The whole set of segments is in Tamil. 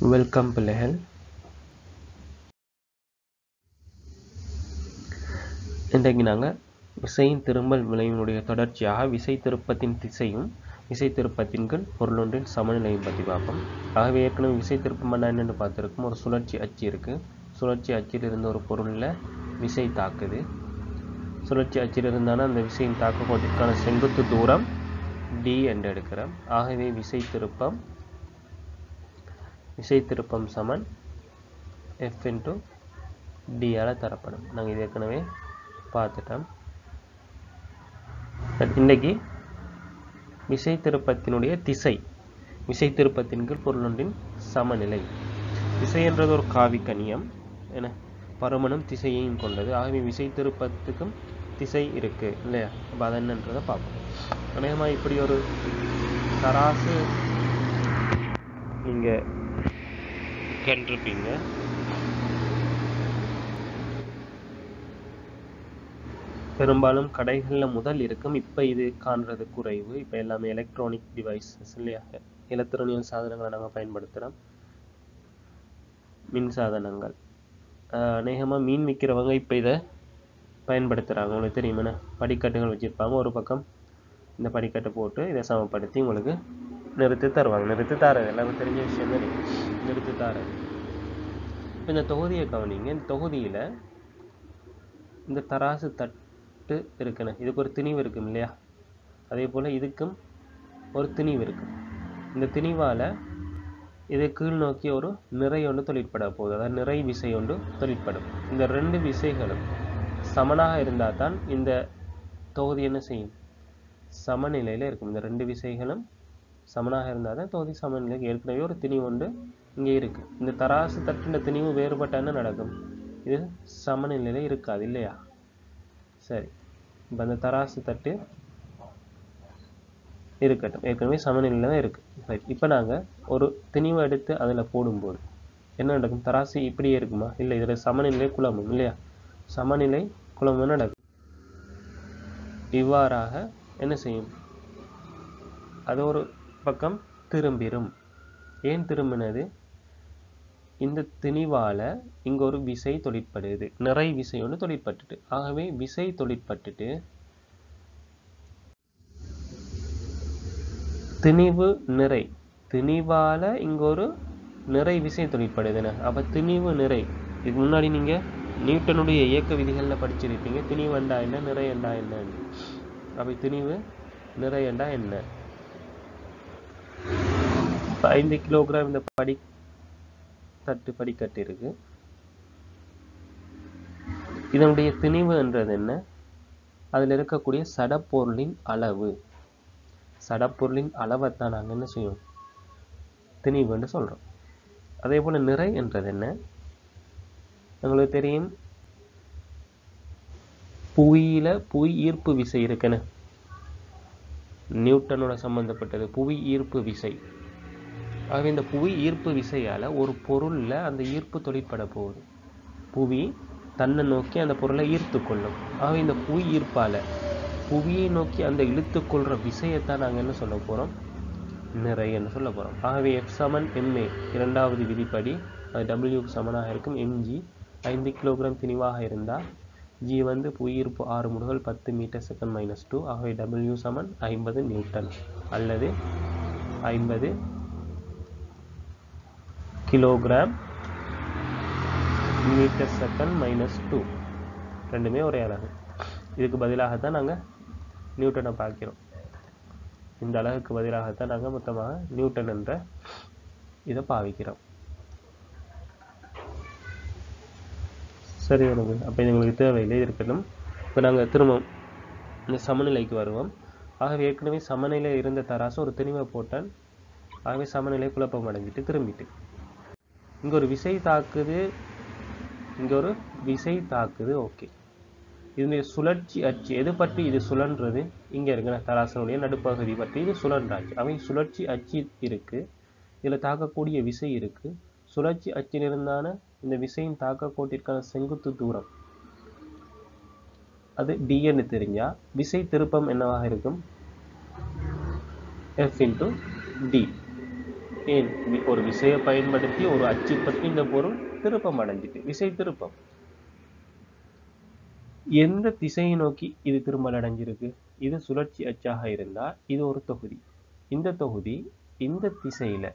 வெல்கம் பிள்ளைகள் இன்றைக்கு நாங்கள் விசையின் திரும்பல் விளைவினுடைய தொடர்ச்சியாக விசை திருப்பத்தின் திசையும் விசை திருப்பத்தின் கீழ் பொருளொன்றின் சமநிலையும் பற்றி பார்ப்போம். ஆகவே ஏற்கனவே விசை திருப்பம் என்னென்னு பார்த்துருக்கோம். ஒரு சுழற்சி அச்சு இருக்குது சுழற்சி அச்சில் இருந்த ஒரு பொருளில் விசை தாக்குது. சுழற்சி அச்சில் இருந்தாலும் அந்த விசையின் தாக்கக்கோட்டிற்கான செங்குத்து தூரம் டி என்று எடுக்கிறோம். ஆகவே விசை திருப்பம் விசை திருப்பம் சமன் எஃப் இன்ட்டு டியால் தரப்படும். நாங்கள் இது ஏற்கனவே பார்த்துட்டோம். இன்றைக்கி விசை திருப்பத்தினுடைய திசை விசை திருப்பத்தின் கீழ் பொருளொன்றின் சமநிலை. விசை என்றது ஒரு காவிக்கணியம் என பருமனும் திசையையும் கொண்டது. ஆகவே விசை திருப்பத்துக்கும் திசை இருக்குது இல்லையா? அப்போ அது என்னன்றதை பார்ப்போம். அநேகமாக இப்படி ஒரு தராசு நீங்கள் கண்டிருப்பீங்க பெரும்பாலும் கடைகளில் முதல் இருக்கும் இப்போ இது காண்றது குறைவு. இப்போ எல்லாமே எலக்ட்ரானிக் டிவைசஸ் இல்லையா? எலக்ட்ரானியல் சாதனங்களை நாங்கள் பயன்படுத்துகிறோம் மின் சாதனங்கள். அநேகமாக மீன் விற்கிறவங்க இப்போ இதை பயன்படுத்துகிறாங்க உங்களுக்கு தெரியுமா படிக்கட்டுகள் வச்சுருப்பாங்க. ஒரு பக்கம் இந்த படிக்கட்டை போட்டு இதை சமப்படுத்தி உங்களுக்கு நிறுத்தி தருவாங்க நிறுத்தி தாரது எல்லாமே தெரிஞ்ச விஷயம் தான் நிறுத்தி தாரது இப்போ இந்த தொகுதியை கவனிங்க. இந்த தொகுதியில் இந்த தராசு தட்டு இருக்குன்னு. இதுக்கு ஒரு திணிவு இருக்கும் இல்லையா? அதே போல் இதுக்கும் ஒரு திணிவு இருக்கும் இந்த திணிவால் இது கீழ் நோக்கி ஒரு நிறை ஒன்று தொழிற்பட போகுது. அதாவது நிறை விசை ஒன்று தொழிற்படும். இந்த ரெண்டு விசைகளும் சமனாக இருந்தால் தான் இந்த தொகுதி என்ன செய்யும்? சமநிலையில் இருக்கும். இந்த ரெண்டு விசைகளும் சமனாக இருந்தால் தான் தொகுதி சமநிலைக்கு ஏற்கனவே ஒரு திணிவு ஒன்று இங்கே இருக்குது இந்த தராசு தட்டின திணிவு வேறுபட்ட என்ன நடக்கும்? இது சமநிலையில் இருக்காது இல்லையா? சரி. இப்போ அந்த தராசு தட்டு இருக்கட்டும். ஏற்கனவே சமநிலையில் தான் இருக்குது சரி. இப்போ நாங்கள் ஒரு திணிவை எடுத்து அதில் போடும்போது என்ன நடக்கும்? தராசு இப்படியே இருக்குமா? இல்லை இதில் சமநிலை குழம்பும் இல்லையா? சமநிலை குழம்பு நடக்கும். இவ்வாறாக என்ன செய்யும்? அது ஒரு பக்கம் திரும்பிடும் ஏன் திரும்பினது? இந்த திணிவால் இங்கே ஒரு விசை தொழிற்படுது. நிறை விசை ஒன்று தொழிற்பட்டுட்டு. ஆகவே விசை தொழிற்பட்டுட்டு திணிவு நிறை. திணிவால் இங்கே ஒரு நிறை விசை தொழிற்படுதுன்னு. அப்போ திணிவு நிறை. இதுக்கு முன்னாடி நீங்கள் நியூட்டனுடைய இயக்க விதிகளில் படிச்சிருப்பீங்க. திணிவண்டா என்ன நிறையண்டா என்னன்னு. அப்போ திணிவு நிறையண்டா என்ன? இப்போ ஐந்து கிலோகிராம் இந்த படி தட்டு படிக்கட்டு இருக்கு இதனுடைய திணிவு என்றது என்ன? அதில் இருக்கக்கூடிய சடப்பொருளின் அளவு. சடப்பொருளின் அளவைத்தான் நாங்கள் என்ன செய்யும் திணிவுன்னு சொல்கிறோம் அதே போல் நிறை என்றது என்ன? உங்களுக்கு தெரியும் புவியில புவி ஈர்ப்பு விசை இருக்குன்னு நியூட்டனோட சம்பந்தப்பட்டது. புவி ஈர்ப்பு விசை. ஆகவே இந்த புவி ஈர்ப்பு விசையால் ஒரு பொருளில் அந்த ஈர்ப்பு தொழிற்பட போகுது. புவி தன்னை நோக்கி அந்த பொருளை ஈர்த்து கொள்ளும். ஆகவே இந்த புவி ஈர்ப்பால் புவியை நோக்கி அந்த இழுத்து கொள்கிற விசையைத்தான் நாங்கள் என்ன சொல்ல போகிறோம் நிறையன்னு சொல்ல போகிறோம் ஆகவே எஃப் சமன் எம்ஏ இரண்டாவது விதிப்படி அது டபிள்யூக்கு சமனாக இருக்கும். எம்ஜி ஐந்து கிலோகிராம் திணிவாக இருந்தால் ஜி வந்து புவியீர்ப்பு ஆறு முதல் பத்து மீட்டர் செகண்ட் மைனஸ் டூ ஆகவே டபிள்யூ சமன் ஐம்பது நியூட்டன் அல்லது ஐம்பது kilogram metre second minus two ரெண்டுமே ஒரே அலகு. இதுக்கு பதிலாகத்தான் நாங்கள் நியூட்டனை பார்க்கிறோம். இந்த அலகுக்கு பதிலாகத்தான் நாங்கள் மொத்தமாக நியூட்டன் என்ற இதை பாவிக்கிறோம். சரி வருது அப்போ இது எங்களுக்கு தேவையில்லை இருக்கணும் இப்போ நாங்கள் திரும்ப இந்த சமநிலைக்கு வருவோம். ஆகவே ஏற்கனவே சமநிலை இருந்த தராசு ஒரு திணிவை போட்டால் ஆகவே சமநிலை குழப்பம் அடைஞ்சிட்டு திரும்பிட்டு. இங்கே ஒரு விசை தாக்குது. இங்கே ஒரு விசை தாக்குது. ஓகே. இதனுடைய சுழற்சி அச்சு. எது பற்றி இது சுழன்றது? இங்கே இருக்கிற தராசனுடைய நடுப்பகுதி பற்றி இது சுழன்றாச்சு. அவன் சுழற்சி அச்சு இருக்குது இதில் தாக்கக்கூடிய விசை இருக்குது சுழற்சி அச்சிலிருந்தான இந்த விசையின் தாக்கக்கோட்டிற்கான செங்குத்து தூரம். அது டிஎன்னு தெரிஞ்சால் விசை திருப்பம் என்னவாக இருக்கும்? எஃப் இன்ட்டு டி ஏன் ஒரு விசையை பயன்படுத்தி ஒரு அச்சு பற்றி இந்த பொருள் திருப்பம் அடைஞ்சிட்டு விசை திருப்பம். எந்த திசையை நோக்கி இது திரும்பல் அடைஞ்சிருக்கு? இது சுழற்சி அச்சாக இருந்தா இது ஒரு தொகுதி. இந்த தொகுதி இந்த திசையில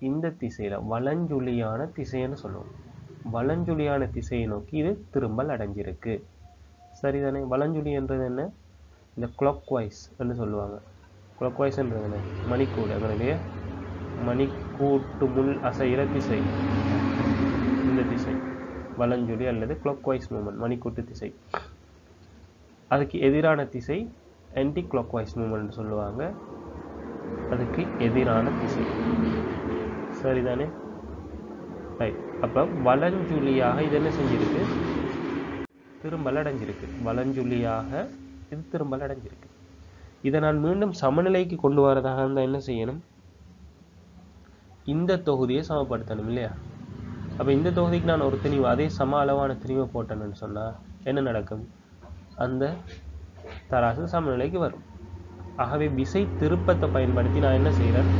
இந்த திசையில வளஞ்சொலியான திசைன்னு சொல்லுவோம். வளஞ்சொலியான திசையை நோக்கி இது திரும்பல் அடைஞ்சிருக்கு. சரிதானே? வலஞ்சுழி என்றது என்ன? இந்த கிளாக் வைஸ் என்று சொல்லுவாங்க. கிளாக் என்ன? மணிக்கூடு அதனுடைய மணிக்கூட்டு முள் அசைகிற திசை. இந்த திசை. வலஞ்சுழி அல்லது கிளாக் வைஸ் மூமெண்ட் மணிக்கூட்டு திசை. அதுக்கு எதிரான திசை ஆன்டி கிளாக் வைஸ் மூமெண்ட் சொல்லுவாங்க. அதுக்கு எதிரான திசை. சரிதானே? ரைட் அப்போ வலஞ்சுழியாக இது என்ன செஞ்சிருக்கு? திரும்பல் அடைஞ்சிருக்கு. வலஞ்சுழியாக இது திரும்பல் அடைஞ்சிருக்கு. இதை நான் மீண்டும் சமநிலைக்கு கொண்டு வரதாக இருந்தால் என்ன செய்யணும்? இந்த தொகுதியை சமப்படுத்தணும் இல்லையா? அப்போ இந்த தொகுதிக்கு நான் ஒரு திணிவு அதே சம அளவான திணிவை போட்டேன்னு சொன்னால் என்ன நடக்கும்? அந்த தராசு சமநிலைக்கு வரும். ஆகவே விசை திருப்பத்தை பயன்படுத்தி நான் என்ன செய்கிறேன்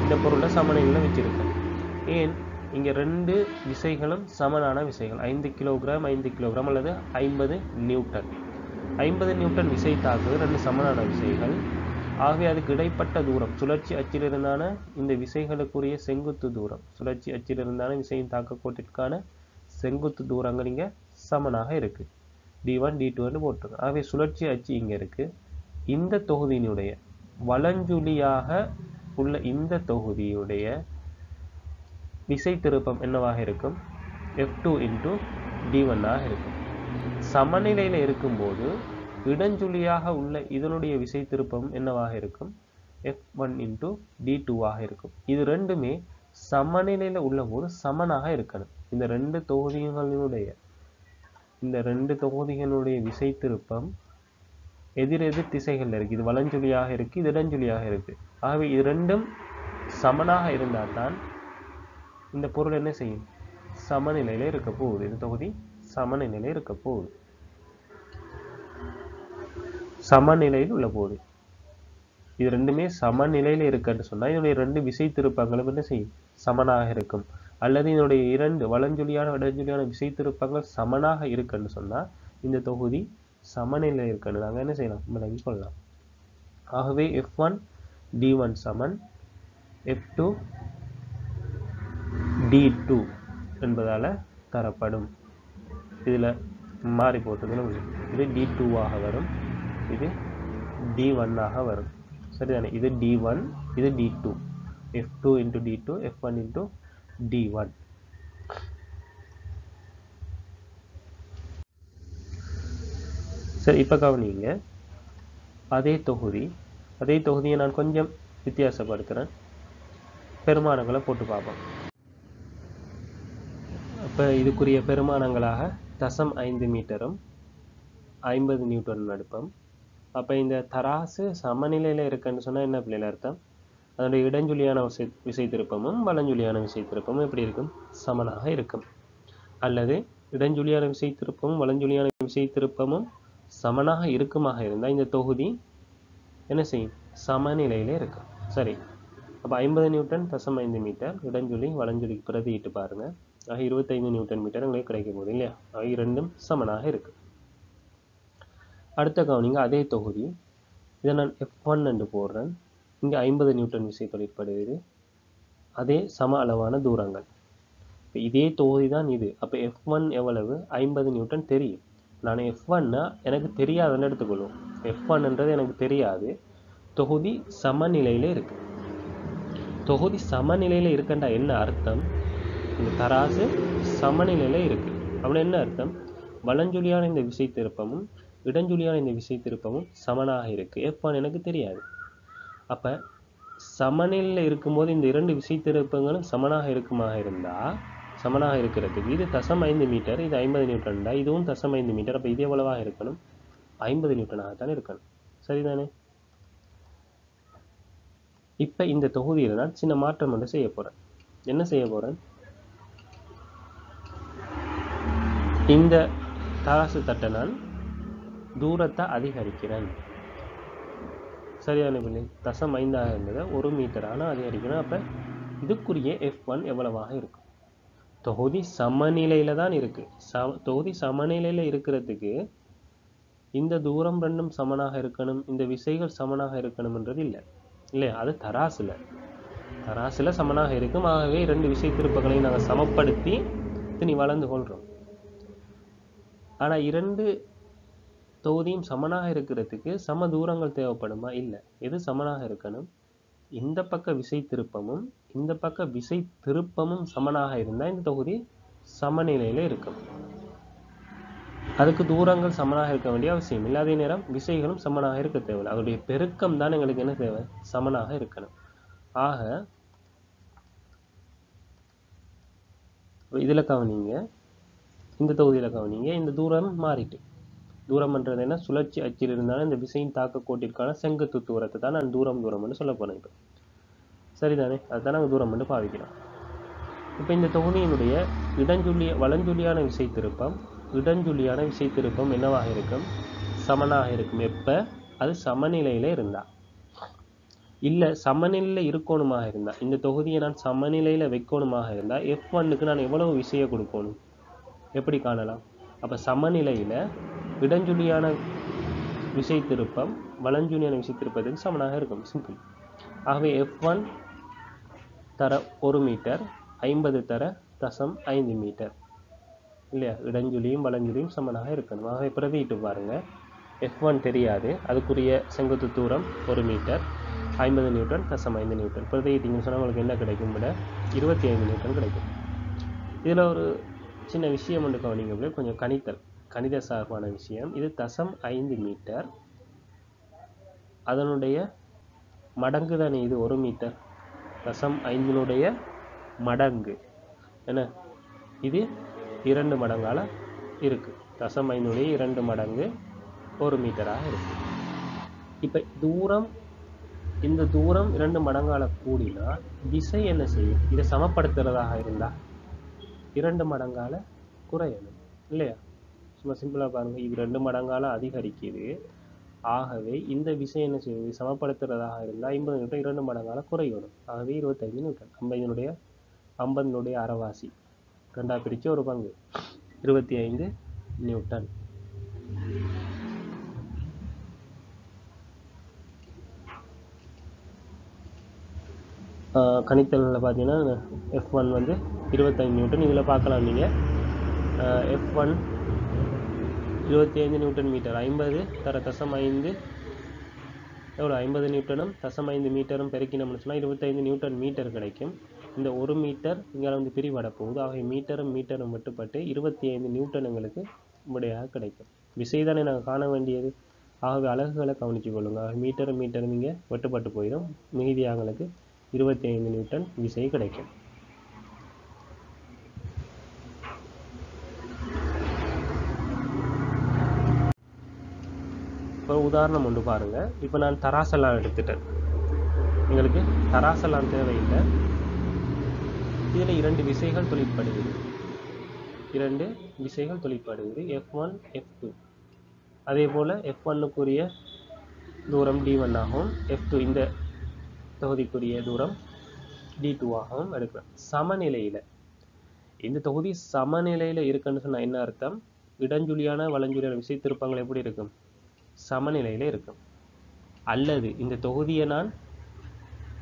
இந்த பொருளை சமநிலையில் வச்சுருக்கேன். ஏன்? இங்கே ரெண்டு விசைகளும் சமனான விசைகள். ஐந்து கிலோகிராம் ஐந்து கிலோகிராம் அல்லது ஐம்பது நியூட்டன். ஐம்பது நியூட்டன் விசை தாக்குவது ரெண்டு சமனான விசைகள். ஆகவே அதுக்கு இடைப்பட்ட தூரம். சுழற்சி அச்சிலிருந்தான இந்த விசைகளுக்குரிய செங்குத்து தூரம். சுழற்சி அச்சிலிருந்தான விசையின் தாக்க கோட்டிற்கான செங்குத்து தூரங்கள் இங்கே சமனாக இருக்கு. டி ஒன் டி டூன்னு போட்டிருக்கு. ஆகவே சுழற்சி அச்சு இங்கே இருக்கு. இந்த தொகுதியினுடைய வளஞ்சுலியாக உள்ள இந்த தொகுதியுடைய விசை திருப்பம் என்னவாக இருக்கும்? எஃப் டூ இன்டூ டி ஒன்னாக இருக்கும். சமநிலையில் இருக்கும்போது இடஞ்சுழியாக உள்ள இதனுடைய விசை திருப்பம் என்னவாக இருக்கும்? எஃப் ஒன் இன்டூ டி டூவாக இருக்கும். இது ரெண்டுமே சமநிலையில் உள்ள போது சமனாக இருக்கணும். இந்த ரெண்டு தொகுதிகளினுடைய இந்த ரெண்டு தொகுதிகளுடைய விசை திருப்பம் எதிரெதிர் திசைகளில் இருக்குது இது வலஞ்சுழியாக இருக்கு இது இடஞ்சுழியாக இருக்கு. ஆகவே இது ரெண்டும் சமனாக இருந்தால் தான் இந்த பொருள் என்ன செய்யும்? சமநிலையில இருக்க போகுது. இந்த தொகுதி சமநிலையில இருக்க போகுது. சமநிலையில் உள்ள போது. இது ரெண்டுமே சமநிலையில் இருக்குன்னு சொன்னால் இதனுடைய ரெண்டு விசை திருப்பங்களும் என்ன செய்யும்? சமனாக இருக்கும். அல்லது இதனுடைய இரண்டு வளஞ்சொலியான வடஞ்சொலியான விசை திருப்பங்கள் சமனாக இருக்குன்னு சொன்னால் இந்த தொகுதி சமநிலை இருக்குன்னு நாங்கள் என்ன செய்யலாம்? விளங்கி கொள்ளலாம். ஆகவே எஃப் ஒன் டி ஒன் சமன் எஃப் டூ டி டூ என்பதால் தரப்படும். இதில் மாறி போட்டதுல இது டி டூவாக வரும். இது டி ஒன்னாக வரும். சரிதானே? இது டி ஒன் இது T two F two into T two F one into T one சரி இப்போ கவனிங்க. அதே தொகுதி அதே தொகுதியை நான் கொஞ்சம் வித்தியாசப்படுத்துகிறேன் பெருமானங்களை போட்டு பார்ப்போம். அப்போ இதுக்குரிய பெருமானங்களாக தசம் ஐந்து மீட்டரும் ஐம்பது நியூட்டன் நடுப்பம். அப்போ இந்த தராசு சமநிலையில் இருக்குன்னு சொன்னால் என்ன பிள்ளைல அர்த்தம்? அதனுடைய இடஞ்சொலியான விசை விசை திருப்பமும் வலஞ்சுழியான விசை திருப்பமும் எப்படி இருக்கும்? சமனாக இருக்கும். அல்லது இடஞ்சொலியான விசை திருப்பமும் வலஞ்சுழியான விசை திருப்பமும் சமனாக இருக்குமாக இருந்தால் இந்த தொகுதி என்ன செய்யும்? சமநிலையில் இருக்கும் சரி. அப்போ ஐம்பது நியூட்டன் தசம் ஐந்து மீட்டர் இடஞ்சொலி வலஞ்சொலிக்கு பிரதியிட்டு பாருங்க. ஆக இருபத்தைந்து நியூட்டன் மீட்டர் உங்களுக்கு கிடைக்க போகுது இல்லையா? ஆக இரண்டும் சமனாக இருக்குது அடுத்த கவனிங்க அதே தொகுதி. இதை நான் எஃப் ஒன் என்று போடுறேன். இங்கே ஐம்பது நியூட்டன் விசை தொழிற்படுகிறது அதே சம அளவான தூரங்கள். இப்போ இதே தொகுதி தான் இது. அப்போ எஃப் ஒன் எவ்வளவு? ஐம்பது நியூட்டன் தெரியும். நான் எஃப் ஒன்னா எனக்கு தெரியாதுன்னு எடுத்துக்கொள்வோம். எஃப் ஒன்ன்றது எனக்கு தெரியாது. தொகுதி சமநிலையில் இருக்கு. தொகுதி சமநிலையில் இருக்குண்டா என்ன அர்த்தம்? இந்த தராசு சமநிலையில இருக்கு. அப்படின்னு என்ன அர்த்தம்? வலஞ்சொலியான இந்த விசை திருப்பமும் இடஞ்சொலியான இந்த விசை திருப்பமும் சமனாக இருக்கு. எப்பான்னு எனக்கு தெரியாது. அப்ப சமநிலையில் இருக்கும்போது இந்த இரண்டு விசை திருப்பங்களும் சமனாக இருக்குமாக இருந்தா சமனாக இருக்கிறதுக்கு இது தசம் ஐந்து மீட்டர் இது ஐம்பது நியூட்டன்டா இதுவும் தசம் ஐந்து மீட்டர். அப்ப இது எவ்வளவாக இருக்கணும்? ஐம்பது நியூட்டனாகத்தான் இருக்கணும். சரிதானே? இப்ப இந்த தொகுதியில நான் சின்ன மாற்றம் ஒன்று செய்ய போறேன். என்ன செய்ய போறேன்? இந்த தராசு தட்டை நான் தூரத்தை அதிகரிக்கிறேன். சரியான விலை தசம் ஐந்தாக இருந்ததை. ஒரு மீட்டரான அதிகரிக்கணும் அப்போ இதுக்குரிய எஃப் ஒன் எவ்வளவாக இருக்கும்? தொகுதி சமநிலையில தான் இருக்கு. ச தொகுதி சமநிலையில இருக்கிறதுக்கு இந்த தூரம் ரெண்டும் சமனாக இருக்கணும். இந்த விசைகள் சமனாக இருக்கணும்ன்றது இல்லை. இல்லையா? அது தராசுல. தராசுல சமனாக இருக்கும். ஆகவே இரண்டு விசை திருப்பங்களையும் நாங்கள் சமப்படுத்தி இனி வளர்ந்து கொள்றோம். ஆனா இரண்டு தொகுதியும் சமனாக இருக்கிறதுக்கு சம தூரங்கள் தேவைப்படுமா? இல்லை. எது சமனாக இருக்கணும்? இந்த பக்க விசை திருப்பமும் இந்த பக்க விசை திருப்பமும் சமனாக இருந்தா இந்த தொகுதி சமநிலையில இருக்கும். அதுக்கு தூரங்கள் சமனாக இருக்க வேண்டிய அவசியம் இல்லை. அதே நேரம் விசைகளும் சமனாக இருக்க தேவையில்லை. அதோடைய பெருக்கம் தான் எங்களுக்கு என்ன தேவை? சமனாக இருக்கணும். ஆக இதுல கவனிங்க. இந்த தொகுதியில கவனிங்க. இந்த தூரம் மாறிட்டு. தூரம்ன்றது என்ன? சுழற்சி அச்சில் இருந்தாலும் இந்த விசையின் தாக்க கோட்டிற்கான செங்குத்து தூரத்தை தான் நான் தூரம் தூரம்னு சொல்ல போறேன் இப்போ. சரிதானே? அதுதான் நாங்கள் தூரம்னு பாவிக்கிறோம். இப்போ இந்த தொகுதியினுடைய இடஞ்சுழிய வலஞ்சுழியான விசை திருப்பம் இடஞ்சுழியான விசை திருப்பம் என்னவாக இருக்கும்? சமனாக இருக்கும். எப்ப? அது சமநிலையில இருந்தா. இல்ல சமநிலையில இருக்கணுமாக இருந்தா. இந்த தொகுதியை நான் சமநிலையில வைக்கணுமாக இருந்தா எஃப் ஒன்னுக்கு நான் எவ்வளவு விசையை கொடுக்கணும்? எப்படி காணலாம்? அப்ப சமநிலையில இடஞ்சுழியான விசை திருப்பம் வலஞ்சுழியான விசை திருப்பத்துக்கு சமனாக இருக்கும். சிம்பிள் ஆகவே எஃப் ஒன் தர ஒரு மீட்டர் ஐம்பது தர தசம் ஐந்து மீட்டர். இல்லையா? இடஞ்சுழியும் வலஞ்சுழியும் சமனாக இருக்கணும். ஆகவே பிரதியிட்டு பாருங்க. எஃப் ஒன் தெரியாது. அதுக்குரிய செங்குத்து தூரம் ஒரு மீட்டர் ஐம்பது நியூட்டன் தசம் ஐந்து நியூட்டன். பிரதியிட்டீங்கன்னு சொன்னால் உங்களுக்கு என்ன கிடைக்கும்? விட இருபத்தி ஐந்து நியூட்டன் கிடைக்கும். இதில் ஒரு சின்ன விஷயம் ஒன்று கவனிங்க கொஞ்சம் கணித்தல். கணித சார்பான விஷயம். இது தசம் ஐந்து மீட்டர். அதனுடைய மடங்கு தானே இது? ஒரு மீட்டர். தசம் ஐந்தினுடைய மடங்கு. என்ன? இது இரண்டு மடங்கால இருக்குது தசம் ஐந்தினுடைய இரண்டு மடங்கு ஒரு மீட்டராக இருக்கு. இப்போ தூரம் இந்த தூரம் இரண்டு மடங்கால கூடினா திசை என்ன செய்யும்? இதை சமப்படுத்துறதாக இருந்தா இரண்டு மடங்கால குறையணும். இல்லையா? சும்மா சிம்பிளா பாருங்கள் இது ரெண்டு மடங்கால அதிகரிக்குது. ஆகவே இந்த விசை என்ன செய்யுது? சமப்படுத்துறதாக இருந்தால் ஐம்பது நியூட்டன் இரண்டு மடங்கால குறையணும். ஆகவே இருபத்தைந்து நியூட்டன் ஐம்பதினுடைய ஐம்பதினுடைய அறவாசி. ரெண்டா பிரித்து ஒரு பங்கு. இருபத்தி ஐந்து நியூட்டன் கணித்தல்களில் பார்த்தீங்கன்னா எஃப் ஒன் வந்து இருபத்தஞ்சு நியூட்டன். இதில் பார்க்கலாம் நீங்கள் எஃப் ஒன் இருபத்தி ஐந்து நியூட்டன் மீட்டர். ஐம்பது தர தசம் ஐந்து. எவ்வளோ ஐம்பது நியூட்டனும் தசம் ஐந்து மீட்டரும் பெருக்கினோம்னு சொன்னால் இருபத்தைந்து நியூட்டன் மீட்டர் கிடைக்கும். இந்த ஒரு மீட்டர் இங்கே வந்து பிரிவட போகுது. ஆகிய மீட்டரும் மீட்டரும் வெட்டுப்பட்டு இருபத்தி ஐந்து நியூட்டன் எங்களுக்கு விடையாக கிடைக்கும். விசை தானே நாங்கள் காண வேண்டியது? ஆகவே அலகுகளை கவனித்து கொள்ளுங்க. ஆக மீட்டரும் மீட்டரும் இங்கே வெட்டுப்பட்டு போயிடும். மீதியாங்களுக்கு இருபத்தி ஐந்து நியூட்டன் விசை கிடைக்கும். உதாரணம் ஒன்று பாருங்க. இப்போ நான் தராசெல்லாம் எடுத்துட்டேன். எங்களுக்கு தராசெல்லாம் தேவையில்லை. இதில் இரண்டு விசைகள் தொழிற்படுகிறது. இரண்டு விசைகள் தொழிற்படுகிறது. எஃப் ஒன் எஃப் டூ அதே போல் எஃப் ஒன்னுக்குரிய தூரம் டி ஒன் ஆகும் எஃப் டூ இந்த தொகுதிக்குரிய தூரம் டி டூ ஆகவும் எடுக்கிறோம் சமநிலையில். இந்த தொகுதி சமநிலையில் இருக்குன்னு சொன்னால் என்ன அர்த்தம்? இடஞ்சுழியான வளஞ்சுழியான விசை திருப்பங்கள் எப்படி இருக்கும்? சமநிலையில் இருக்கும். அல்லது இந்த தொகுதியை நான்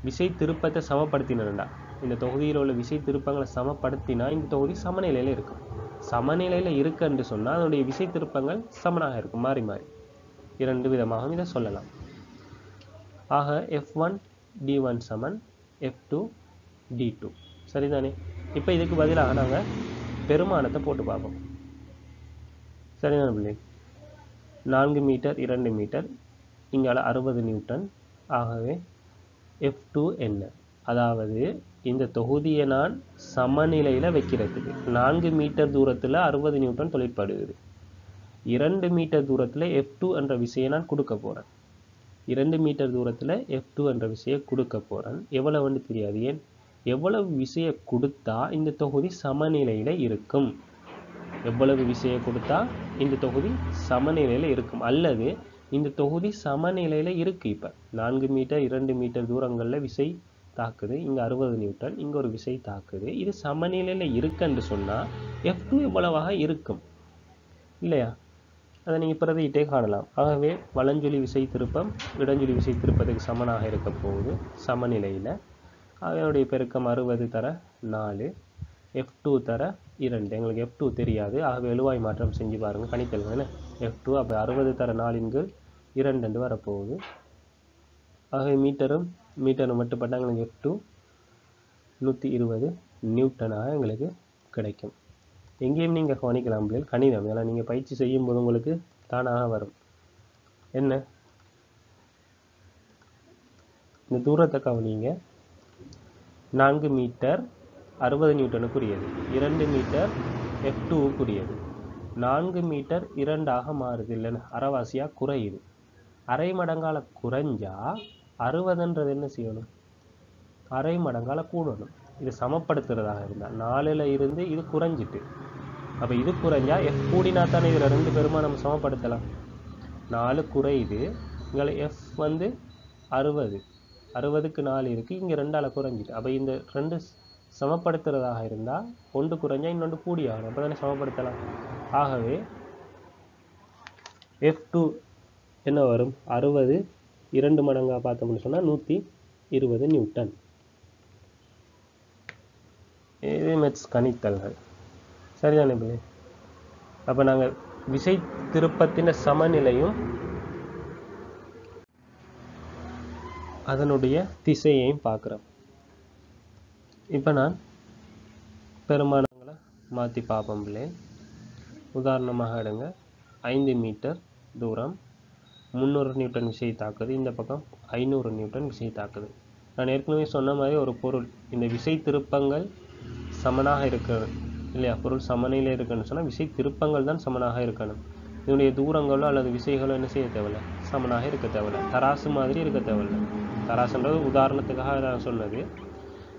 விசை திருப்பத்தை சமப்படுத்தினேன்டா. இந்த தொகுதியில் உள்ள விசை திருப்பங்களை சமப்படுத்தினா இந்த தொகுதி சமநிலையில் இருக்கும். சமநிலையில் இருக்குன்னு சொன்னால் அதனுடைய விசை திருப்பங்கள் சமனாக இருக்கும். மாறி மாறி. இரண்டு விதமாகவும் இதை சொல்லலாம். ஆக எஃப் ஒன் டி ஒன் சமன் எஃப் டூ டி டூ சரிதானே? இப்போ இதுக்கு பதிலாக நாங்கள் பெருமானத்தை போட்டு பார்ப்போம். சரிதானே பிள்ளை? நான்கு மீட்டர் இரண்டு மீட்டர். இங்கால அறுபது நியூட்டன். ஆகவே எஃப் டூ என்ன? அதாவது இந்த தொகுதியை நான் சமநிலையில் வைக்கிறதுக்கு. நான்கு மீட்டர் தூரத்தில் அறுபது நியூட்டன் தொழிற்படுகிறது. இரண்டு மீட்டர் தூரத்தில் எஃப் டூ என்ற விசையை நான் கொடுக்க போகிறேன் இரண்டு மீட்டர் தூரத்தில் எஃப் டூ என்ற விசையை கொடுக்க போகிறேன் எவ்வளவுன்னு தெரியாது ஏன்? எவ்வளவு விசையை கொடுத்தா இந்த தொகுதி சமநிலையில் இருக்கும்? எவ்வளவு விசையை கொடுத்தா இந்த தொகுதி சமநிலையில் இருக்கும்? அல்லது இந்த தொகுதி சமநிலையில் இருக்குது இப்போ. நான்கு மீட்டர் இரண்டு மீட்டர் தூரங்களில் விசை தாக்குது. இங்கே அறுபது நியூட்டன் இங்கே ஒரு விசை தாக்குது. இது சமநிலையில் இருக்குன்னு சொன்னால் எஃப் டூ எவ்வளவாக இருக்கும்? இல்லையா? அதை நீங்கள் பிரதியிட்டே காணலாம். ஆகவே வலஞ்சொலி விசை திருப்பம் இடஞ்சொலி விசை திருப்பத்துக்கு சமனாக இருக்க போகுது சமநிலையில். அதனுடைய பெருக்கம் அறுபது தர நாலு. எஃப் டூ தர இரண்டு. எங்களுக்கு எஃப் டூ தெரியாது. ஆகவே எழுவாய் மாற்றம் செஞ்சு பாருங்கள் கணித்தல் என்ன? எஃப் டூ அப்போ அறுபது தர நாளின்கள் இரண்டு வரப்போகுது. ஆகவே மீட்டரும் மீட்டரும் மட்டுப்பட்டால் எங்களுக்கு எஃப் டூ நூற்றி இருபது நியூட்டனாக எங்களுக்கு கிடைக்கும். எங்கேயும் நீங்கள் கவனிக்கலாம் பிள்ளைகள். கணிதம். ஏன்னா நீங்கள் பயிற்சி செய்யும்போது உங்களுக்கு தானாக வரும். என்ன? இந்த தூரத்தை கவனிங்க. நான்கு மீட்டர் அறுபது நியூட்டனுக்குரியது. இரண்டு மீட்டர் எஃப் டூவுக்குரியது நான்கு மீட்டர் இரண்டாக மாறுது இல்லைன்னு அரைவாசியாக குறையுது. அரை மடங்கால குறைஞ்சா அறுபதுன்றது என்ன செய்யணும்? அரை மடங்கால கூடணும். இது சமப்படுத்துறதாக இருந்தால் நாலில் இருந்து இது குறைஞ்சிட்டு. அப்போ இது குறைஞ்சா எஃப் கூடினா தானே இதில் ரெண்டு பேருமா நம்ம சமப்படுத்தலாம். நாலு குறையுது. இங்கே எஃப் வந்து அறுபது. அறுபதுக்கு நாலு இருக்குது இங்கே ரெண்டால் குறைஞ்சிட்டு. அப்போ இந்த ரெண்டு சமப்படுத்துறதாக இருந்தால் ஒன்று குறைஞ்சா இன்னொன்று கூடி ஆகணும் அப்போ தானே சமப்படுத்தலாம். ஆகவே எஃப் டூ என்ன வரும்? அறுபது இரண்டு மடங்காக பார்த்தோம்னு சொன்னால் நூற்றி இருபது நியூட்டன். இது மெட்ஸ் கணித்தல்கள். சரிதானே பிள்ளை அப்போ நாங்கள் விசை திருப்பத்தின சமநிலையும் அதனுடைய திசையையும் பார்க்குறோம். இப்போ நான் பெருமானங்களை மாற்றி பார்ப்போம் பிள்ளை. உதாரணமாக எடுங்க. ஐந்து மீட்டர் தூரம் முந்நூறு நியூட்டன் விசை தாக்குது இந்த பக்கம் ஐநூறு நியூட்டன் விசை தாக்குது. நான் ஏற்கனவே சொன்ன மாதிரி ஒரு பொருள். இந்த விசை திருப்பங்கள் சமனாக இருக்க இல்லையா? பொருள் சமநிலையில் இருக்குன்னு சொன்னால் விசை திருப்பங்கள் தான் சமனாக இருக்கணும். இதனுடைய தூரங்களோ அல்லது விசைகளோ என்ன செய்ய தேவையில்ல? சமனாக இருக்க தேவையில்ல. தராசு மாதிரி இருக்க தேவையில்ல. தராசுன்றது உதாரணத்துக்காக நான் சொன்னது.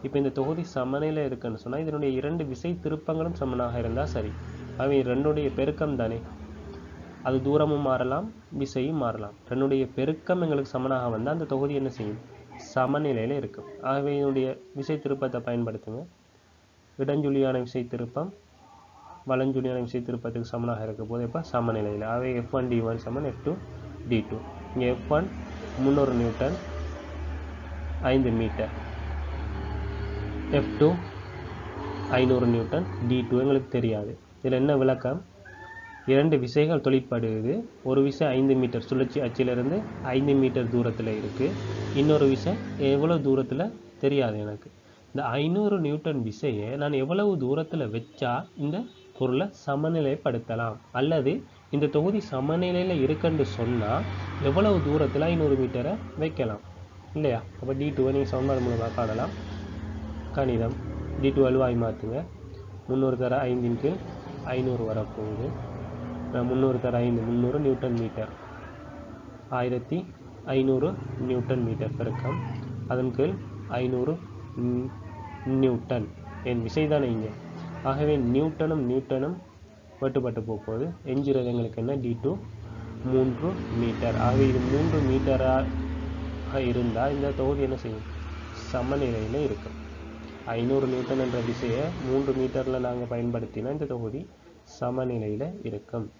இப்போ இந்த தொகுதி சமநிலை இருக்குன்னு சொன்னால் இதனுடைய இரண்டு விசை திருப்பங்களும் சமனாக இருந்தால் சரி. அவை ரெண்டுடைய பெருக்கம் தானே? அது தூரமும் மாறலாம் விசையும் மாறலாம். ரெண்டுடைய பெருக்கம் எங்களுக்கு சமனாக வந்தால் அந்த தொகுதி என்ன செய்யும்? சமநிலையில் இருக்கும். ஆகவே இதனுடைய விசை திருப்பத்தை பயன்படுத்துங்க. இடஞ்சுழியான விசை திருப்பம் வலஞ்சுழியான விசை திருப்பத்துக்கு சமனாக இருக்க போது இப்போ சமநிலையில். ஆகவே எஃப் ஒன் டி ஒன் சமன் எஃப் டூ டி டூ இங்கே எஃப் ஒன் முந்நூறு நியூட்டன் ஐந்து மீட்டர். எஃப் டூ ஐநூறு நியூட்டன் டி டூ எங்களுக்கு தெரியாது. இதில் என்ன விளக்கம்? இரண்டு விசைகள் தொழிற்படுகிறது. ஒரு விசை ஐந்து மீட்டர் சுழற்சி அச்சிலிருந்து ஐந்து மீட்டர் தூரத்தில் இருக்குது இன்னொரு விசை எவ்வளோ தூரத்தில் தெரியாது எனக்கு. இந்த ஐநூறு நியூட்டன் விசையை நான் எவ்வளவு தூரத்தில் வச்சா இந்த பொருளை சமநிலைப்படுத்தலாம்? அல்லது இந்த தொகுதி சமநிலையில் இருக்குன்னு சொன்னால் எவ்வளவு தூரத்தில் ஐநூறு மீட்டரை வைக்கலாம்? இல்லையா? அப்போ டி டூவை நீங்கள் சமன்பாடு மூலமாக காணலாம். கணிதம். டி டூ அழுவாய் மாற்றுங்க முந்நூறு தர ஐந்தின் கீழ் ஐநூறு வரப்போகுது. முந்நூறு தர ஐந்து முந்நூறு நியூட்டன் மீட்டர். ஆயிரத்தி ஐநூறு நியூட்டன் மீட்டர் பெருக்கம். அதன் கீழ் ஐநூறு நியூட்டன். என் விசைதானே இங்கே. ஆகவே நியூட்டனும் நியூட்டனும் வெட்டுப்பட்டு போகுது எஞ்சுறது எங்களுக்கு என்ன? டி டூ மூன்று மீட்டர். ஆகவே இது மூன்று மீட்டராக இருந்தால் இந்த தொகுதி என்ன செய்யும்? சமநிலையில் இருக்கும். ஐநூறு நியூட்டன் என்ற திசையை மூன்று மீட்டரில் நாங்கள் பயன்படுத்தினா இந்த தொகுதி சமநிலையில் இருக்கும்.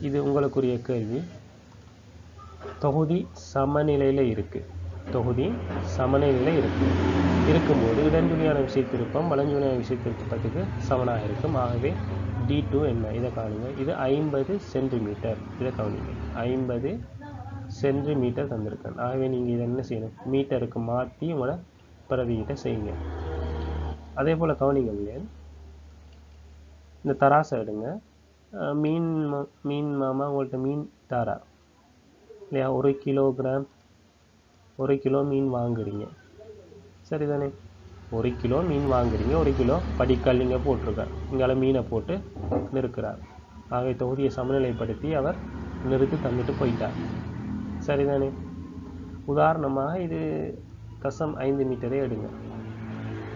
இது உங்களுக்குரிய கேள்வி. தொகுதி சமநிலையில் இருக்கு. தொகுதி சமநிலையில் இருக்கும் இருக்கும்போது இடஞ்சுழியான விஷயத்திருப்பம் திருப்பம் வலஞ்சுழியான சமனாக இருக்கும். ஆகவே டி டூ என்ன? இதை காணுங்க. இது ஐம்பது சென்டிமீட்டர். இதை கவனிங்க. ஐம்பது சென்டிமீட்டர் தந்திருக்கேன் ஆகவே நீங்கள் இதை என்ன செய்யணும்? மீட்டருக்கு மாற்றி உங்களை பிரதியிட்ட செய்யுங்க. அதே போல் கவனிங்க இல்லையா? இந்த தராசை எடுங்க. மீன் மீன் மாமா உங்கள்கிட்ட மீன் தாரா. இல்லையா? ஒரு கிலோகிராம் ஒரு கிலோ மீன் வாங்குறீங்க. சரிதானே? ஒரு கிலோ மீன் வாங்குறீங்க. ஒரு கிலோ படிக்கல் இங்கே போட்டிருக்கார். இங்கால மீனை போட்டு நிறுக்கிறார் ஆகவே தொகுதியை சமநிலைப்படுத்தி அவர் நிறுத்தி தந்துட்டு போயிட்டார். சரிதானே? உதாரணமாக இது தசம் ஐந்து மீட்டரே எடுங்க.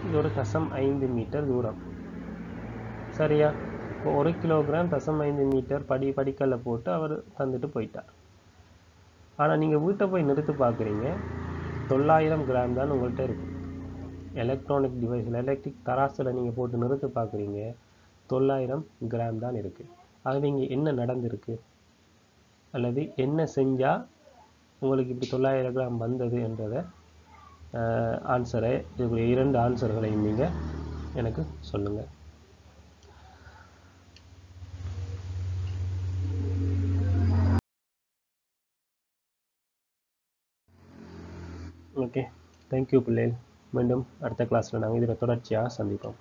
இது ஒரு தசம் ஐந்து மீட்டர் தூரம். சரியா? இப்போ ஒரு கிலோகிராம் தசம் ஐந்து மீட்டர் படி படிக்கல்ல போட்டு அவர் தந்துட்டு போயிட்டார். ஆனால் நீங்கள் வீட்டை போய் நிறுத்து பார்க்குறீங்க. தொள்ளாயிரம் கிராம் தான் உங்கள்கிட்ட இருக்கு. எலக்ட்ரானிக் டிவைஸில் எலக்ட்ரிக் தராசில் நீங்கள் போட்டு நிறுத்து பார்க்குறீங்க. தொள்ளாயிரம் கிராம் தான் இருக்குது அது இங்கே என்ன நடந்திருக்கு? அல்லது என்ன செஞ்சால் உங்களுக்கு இப்படி தொள்ளாயிரம் கிராம் வந்தது என்றதை ஆன்சரை இதுக்குரிய இரண்டு ஆன்சர்களையும் நீங்கள் எனக்கு சொல்லுங்கள் ஓகே தேங்க்யூ பிள்ளைகள் மீண்டும் அடுத்த கிளாஸில் நாங்கள் இதில் தொடர்ச்சியாக சந்திப்போம்